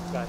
that guy.